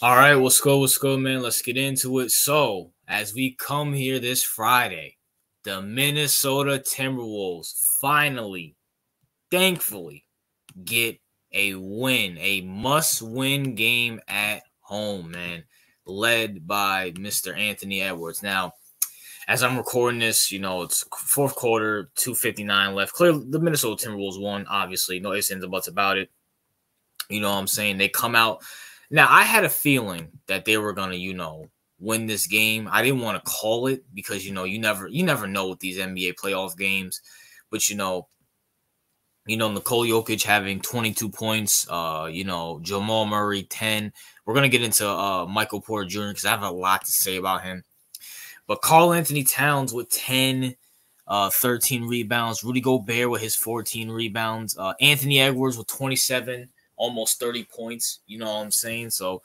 All right, what's good? What's good, man? Let's get into it. So, as we come here this Friday, the Minnesota Timberwolves finally, thankfully, get a win, a must win game at home, man, led by Mr. Anthony Edwards. Now, as I'm recording this, you know, it's fourth quarter, 259 left. Clearly, the Minnesota Timberwolves won, obviously. No ifs, ands, or buts about it. You know what I'm saying? They come out now, I had a feeling that they were gonna, you know, win this game. I didn't want to call it because you know you never you never know with these NBA playoff games, but you know, you know Nikola Jokic having 22 points, uh, you know Jamal Murray 10. We're gonna get into uh Michael Porter Jr. because I have a lot to say about him. But Karl-Anthony Towns with 10, uh, 13 rebounds. Rudy Gobert with his 14 rebounds. Uh, Anthony Edwards with 27 almost 30 points. You know what I'm saying? So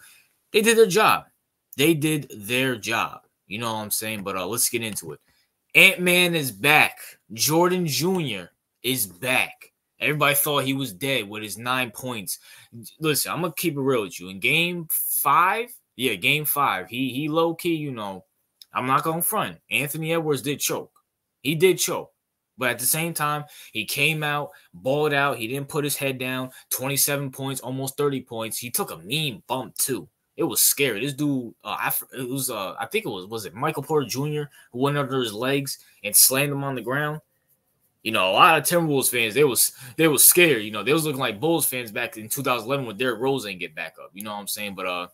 they did their job. They did their job. You know what I'm saying? But uh, let's get into it. Ant Man is back. Jordan Jr. is back. Everybody thought he was dead with his nine points. Listen, I'm gonna keep it real with you. In game five, yeah, game five, he he low key, you know, I'm not gonna front. Anthony Edwards did choke. He did choke. But at the same time, he came out, balled out. He didn't put his head down. 27 points, almost 30 points. He took a mean bump too. It was scary. This dude, uh, I, it was, uh, I think it was, was it Michael Porter Jr. who went under his legs and slammed him on the ground. You know, a lot of Timberwolves fans, they was they was scared. You know, they was looking like Bulls fans back in 2011 when Derrick Rose ain't get back up. You know what I'm saying? But uh,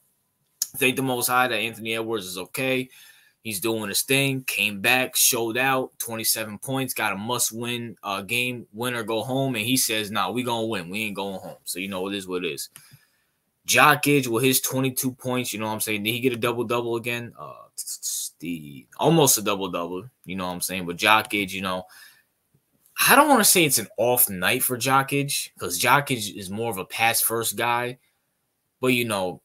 thank the Most High that Anthony Edwards is okay. He's doing his thing. Came back, showed out, 27 points, got a must-win uh, game, win or go home. And he says, "Nah, we gonna win. We ain't going home." So you know it is what it is. Jokic with his 22 points, you know what I'm saying? Did he get a double double again? Uh, the almost a double double, you know what I'm saying? But Jokic, you know, I don't want to say it's an off night for Jokic because Jokic is more of a pass first guy, but you know,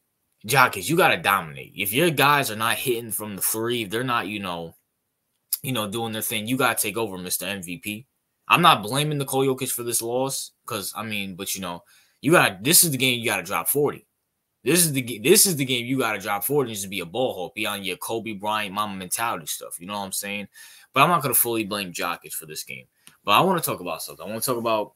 Jokic, you gotta dominate. If your guys are not hitting from the three, if they're not, you know, you know, doing their thing, you gotta take over, Mr. MVP. I'm not blaming Nikola Jokic for this loss, because I mean, but you know, you got this is the game you gotta drop 40. This is the this is the game you gotta drop 40 needs to be a ball hawk beyond your Kobe Bryant Mamba mentality stuff. You know what I'm saying? But I'm not gonna fully blame Jokic for this game. But I want to talk about something. I want to talk about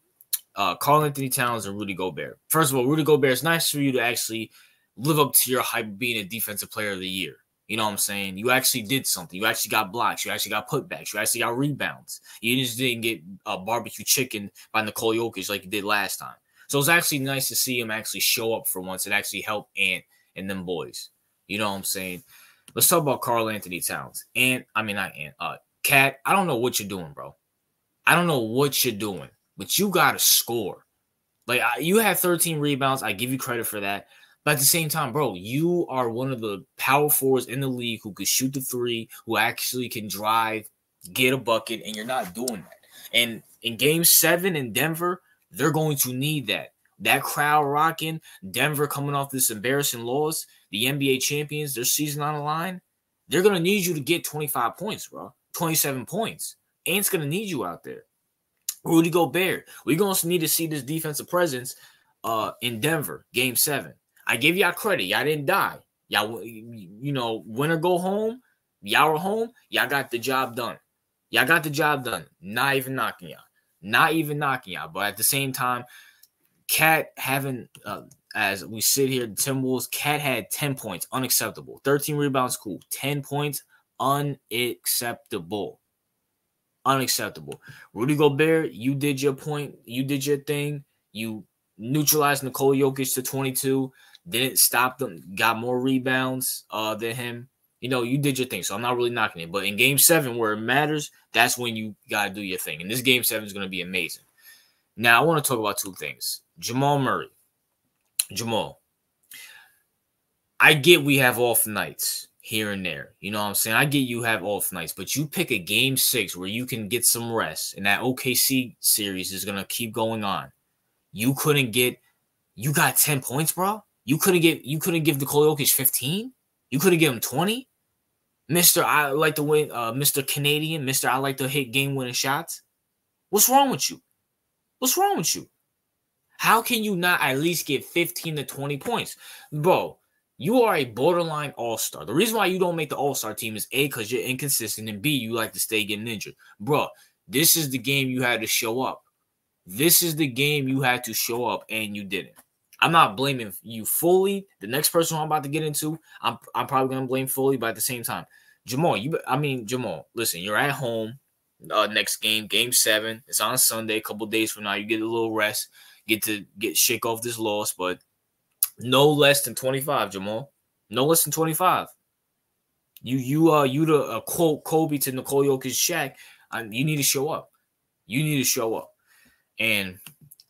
uh Karl-Anthony Towns and Rudy Gobert. First of all, Rudy Gobert, it's nice for you to actually live up to your hype being a defensive player of the year. You know what I'm saying? You actually did something. You actually got blocks. You actually got putbacks. You actually got rebounds. You just didn't get a barbecue chicken by Nikola Jokic like you did last time. So it's actually nice to see him actually show up for once and actually help Ant and them boys. You know what I'm saying? Let's talk about Karl-Anthony Towns. And I mean not Ant, uh Cat. I don't know what you're doing, bro. I don't know what you're doing, but you gotta score. Like you had 13 rebounds. I give you credit for that. But at the same time, bro, you are one of the power forwards in the league who could shoot the three, who actually can drive, get a bucket, and you're not doing that. And in game seven in Denver, they're going to need that. That crowd rocking, Denver coming off this embarrassing loss, the NBA champions, their season on the line. They're going to need you to get 25 points, bro. 27 points. Ant's going to need you out there. Rudy Gobert. We're going to need to see this defensive presence uh, in Denver, game seven. I give y'all credit. Y'all didn't die. Y'all, you know, win or go home. Y'all were home. Y'all got the job done. Y'all got the job done. Not even knocking y'all. Not even knocking y'all. But at the same time, Cat having, uh, as we sit here, the Timberwolves, Cat had 10 points. Unacceptable. 13 rebounds, cool. 10 points, unacceptable. Unacceptable. Rudy Gobert, you did your point. You did your thing. You neutralized Nikola Jokic to 22 didn't stop them, got more rebounds uh, than him. You know, you did your thing, so I'm not really knocking it. But in game seven, where it matters, that's when you got to do your thing. And this game seven is going to be amazing. Now, I want to talk about two things Jamal Murray. Jamal, I get we have off nights here and there. You know what I'm saying? I get you have off nights, but you pick a game six where you can get some rest, and that OKC series is going to keep going on. You couldn't get, you got 10 points, bro. You couldn't get you couldn't give Nikola Jokic 15? You couldn't give him 20? Mr. I like to win, uh, Mr. Canadian, Mr. I like to hit game winning shots. What's wrong with you? What's wrong with you? How can you not at least get 15 to 20 points? Bro, You are a borderline all star. The reason why you don't make the all star team is A, because you're inconsistent, and B, you like to stay getting injured. Bro, this is the game you had to show up. This is the game you had to show up, and you didn't. I'm not blaming you fully. The next person I'm about to get into, I'm, I'm probably going to blame fully, but at the same time, Jamal, you, I mean, Jamal, listen, you're at home. Uh, next game, game seven. It's on Sunday, a couple days from now. You get a little rest, get to get shake off this loss, but no less than 25, Jamal. No less than 25. You you uh you to uh, quote Kobe to Nikola Jokic Shaq. Uh, you need to show up. You need to show up. And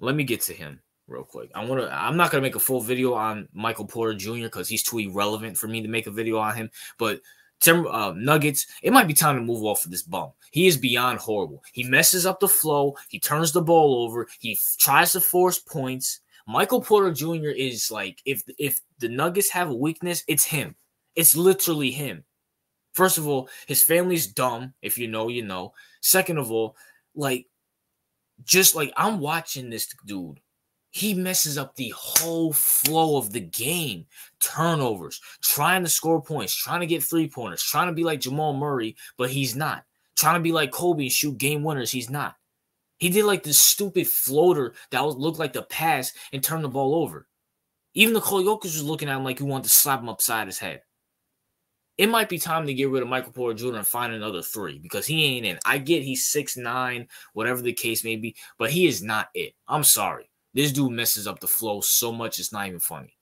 let me get to him real quick. I want to. I'm not gonna make a full video on Michael Porter Jr. because he's too irrelevant for me to make a video on him. But Tim uh, Nuggets, it might be time to move off of this bum. He is beyond horrible. He messes up the flow. He turns the ball over. He tries to force points. Michael Porter Jr. is like if if the Nuggets have a weakness, it's him. It's literally him. First of all, his family's dumb. If you know, you know. Second of all, like just like I'm watching this dude, he messes up the whole flow of the game. Turnovers, trying to score points, trying to get three pointers, trying to be like Jamal Murray, but he's not. Trying to be like Kobe and shoot game winners, he's not. He did like this stupid floater that looked like the pass and turn the ball over. Even the Jokic was looking at him like he wanted to slap him upside his head. It might be time to get rid of Michael Porter Jr. and find another three because he ain't in. I get he's six nine, whatever the case may be, but he is not it. I'm sorry. This dude messes up the flow so much it's not even funny.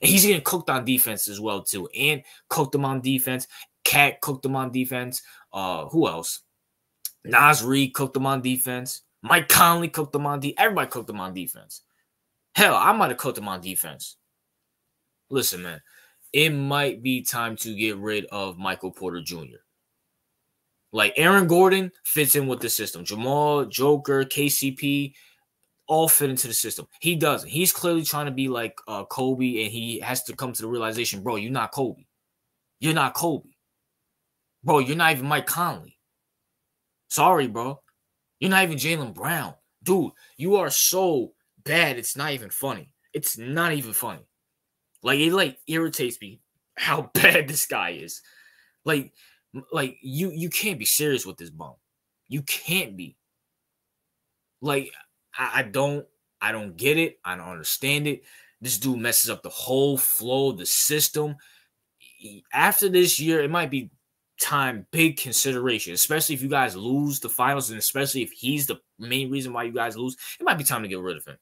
And he's getting cooked on defense as well too, and cooked him on defense. Cat cooked him on defense. Uh, who else? Naz Reid cooked him on defense. Mike Conley cooked them on defense. Everybody cooked them on defense. Hell, I might have cooked them on defense. Listen, man, it might be time to get rid of Michael Porter Jr. Like Aaron Gordon fits in with the system. Jamal, Joker, KCP, all fit into the system. He doesn't. He's clearly trying to be like uh, Kobe, and he has to come to the realization, bro, you're not Kobe. You're not Kobe. Bro, you're not even Mike Conley. Sorry, bro. You're not even Jaylen Brown. Dude, you are so bad, it's not even funny. It's not even funny. Like it like irritates me how bad this guy is. Like, like you you can't be serious with this bum. You can't be. Like, I, I don't I don't get it. I don't understand it. This dude messes up the whole flow, of the system. After this year, it might be time big consideration, especially if you guys lose the finals, and especially if he's the main reason why you guys lose. It might be time to get rid of him.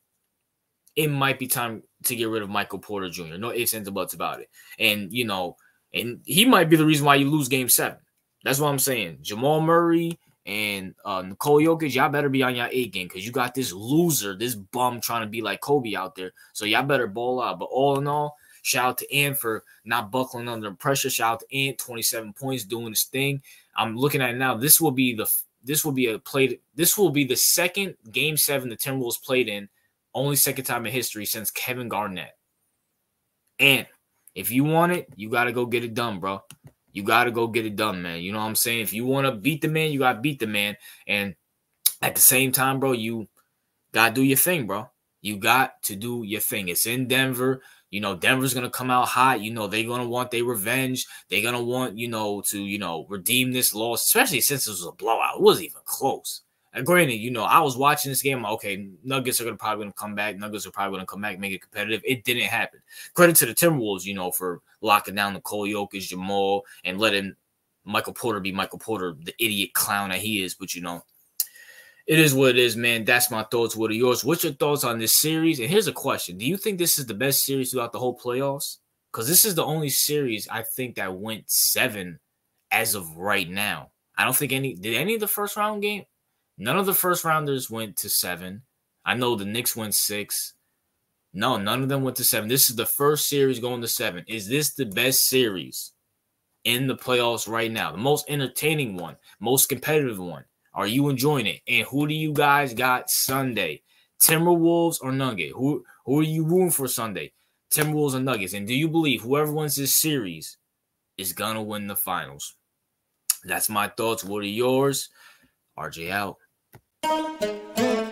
It might be time to get rid of Michael Porter Jr. No ifs, ands, or buts about it. And you know, and he might be the reason why you lose Game Seven. That's what I'm saying. Jamal Murray and uh, Nikola Jokic, y'all better be on your A game because you got this loser, this bum trying to be like Kobe out there. So y'all better ball out. But all in all, Shout out to Ant for not buckling under pressure. Shout out to Ant, 27 points, doing his thing. I'm looking at it now. This will be the this will be a played. This will be the second game seven the Timberwolves played in, only second time in history since Kevin Garnett. And if you want it, you got to go get it done, bro. You got to go get it done, man. You know what I'm saying? If you want to beat the man, you got to beat the man. And at the same time, bro, you got to do your thing, bro. You got to do your thing. It's in Denver. You know, Denver's gonna come out hot. You know, they're gonna want their revenge. They're gonna want, you know, to, you know, redeem this loss, especially since it was a blowout. It wasn't even close. And granted, you know, I was watching this game. Okay, Nuggets are gonna probably gonna come back. Nuggets are probably gonna come back, make it competitive. It didn't happen. Credit to the Timberwolves, you know, for locking down the Cole Jamal, and letting Michael Porter be Michael Porter, the idiot clown that he is. But you know, it is what it is, man. That's my thoughts. What are yours? What's your thoughts on this series? And here's a question: Do you think this is the best series throughout the whole playoffs? Because this is the only series I think that went seven as of right now. I don't think any did any of the first round game. None of the first rounders went to seven. I know the Knicks went six. No, none of them went to seven. This is the first series going to seven. Is this the best series in the playoffs right now? The most entertaining one, most competitive one. Are you enjoying it? And who do you guys got Sunday? Timberwolves or Nugget? Who who are you rooting for Sunday? Timberwolves or Nuggets? And do you believe whoever wins this series is gonna win the finals? That's my thoughts. What are yours? RJ out. Thank you.